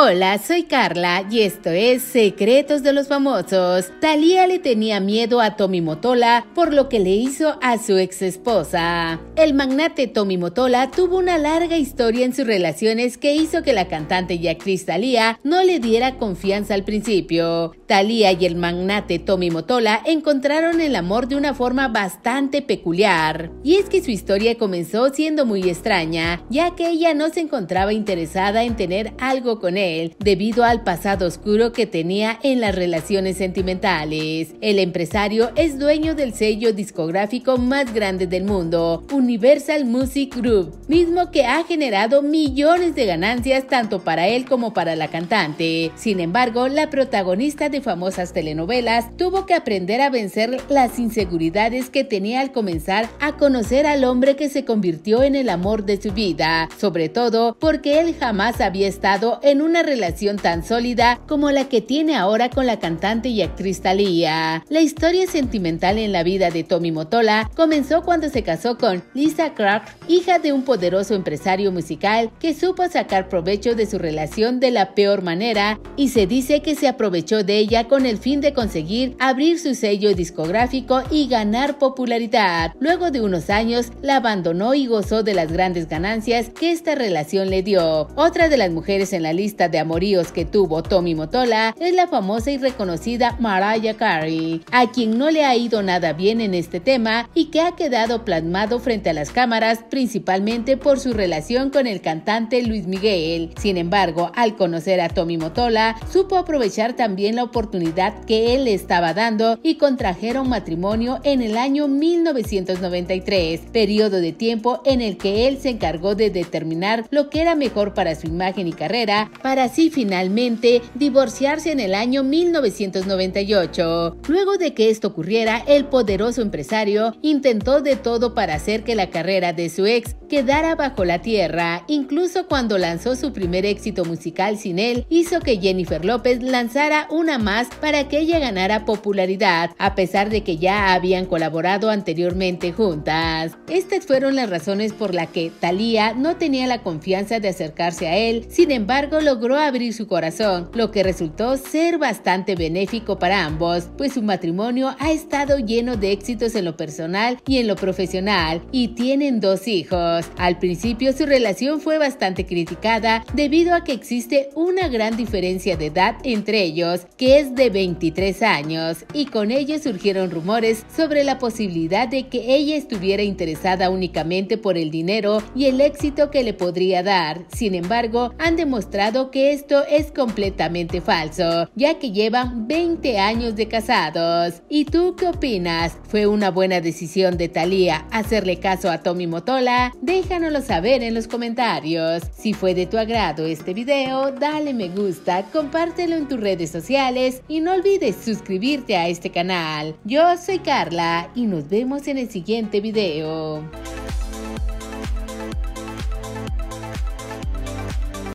Hola, soy Carla y esto es Secretos de los Famosos. Talía le tenía miedo a Tommy Motola por lo que le hizo a su ex esposa. El magnate Tommy Motola tuvo una larga historia en sus relaciones que hizo que la cantante y actriz Talía no le diera confianza al principio. Talía y el magnate Tommy Motola encontraron el amor de una forma bastante peculiar. Y es que su historia comenzó siendo muy extraña, ya que ella no se encontraba interesada en tener algo con él debido al pasado oscuro que tenía en las relaciones sentimentales. El empresario es dueño del sello discográfico más grande del mundo, Universal Music Group, mismo que ha generado millones de ganancias tanto para él como para la cantante. Sin embargo, la protagonista de famosas telenovelas tuvo que aprender a vencer las inseguridades que tenía al comenzar a conocer al hombre que se convirtió en el amor de su vida, sobre todo porque él jamás había estado en una relación tan sólida como la que tiene ahora con la cantante y actriz Thalía. La historia sentimental en la vida de Tommy Motola comenzó cuando se casó con Lisa Clark, hija de un poderoso empresario musical que supo sacar provecho de su relación de la peor manera y se dice que se aprovechó de ella con el fin de conseguir abrir su sello discográfico y ganar popularidad. Luego de unos años la abandonó y gozó de las grandes ganancias que esta relación le dio. Otra de las mujeres en la lista de amoríos que tuvo Tommy Motola es la famosa y reconocida Mariah Carey, a quien no le ha ido nada bien en este tema y que ha quedado plasmado frente a las cámaras principalmente por su relación con el cantante Luis Miguel. Sin embargo, al conocer a Tommy Motola, supo aprovechar también la oportunidad que él le estaba dando y contrajeron matrimonio en el año 1993, periodo de tiempo en el que él se encargó de determinar lo que era mejor para su imagen y carrera para así finalmente divorciarse en el año 1998. Luego de que esto ocurriera, el poderoso empresario intentó de todo para hacer que la carrera de su ex quedara bajo la tierra. Incluso cuando lanzó su primer éxito musical sin él, hizo que Jennifer López lanzara una más para que ella ganara popularidad, a pesar de que ya habían colaborado anteriormente juntas. Estas fueron las razones por las que Thalía no tenía la confianza de acercarse a él, sin embargo lo logró abrir su corazón, lo que resultó ser bastante benéfico para ambos, pues su matrimonio ha estado lleno de éxitos en lo personal y en lo profesional, y tienen dos hijos. Al principio su relación fue bastante criticada debido a que existe una gran diferencia de edad entre ellos, que es de 23 años, y con ello surgieron rumores sobre la posibilidad de que ella estuviera interesada únicamente por el dinero y el éxito que le podría dar. Sin embargo, han demostrado que esto es completamente falso, ya que llevan 20 años de casados. ¿Y tú qué opinas? ¿Fue una buena decisión de Thalía hacerle caso a Tommy Motola? Déjanoslo saber en los comentarios. Si fue de tu agrado este video, dale me gusta, compártelo en tus redes sociales y no olvides suscribirte a este canal. Yo soy Carla y nos vemos en el siguiente video.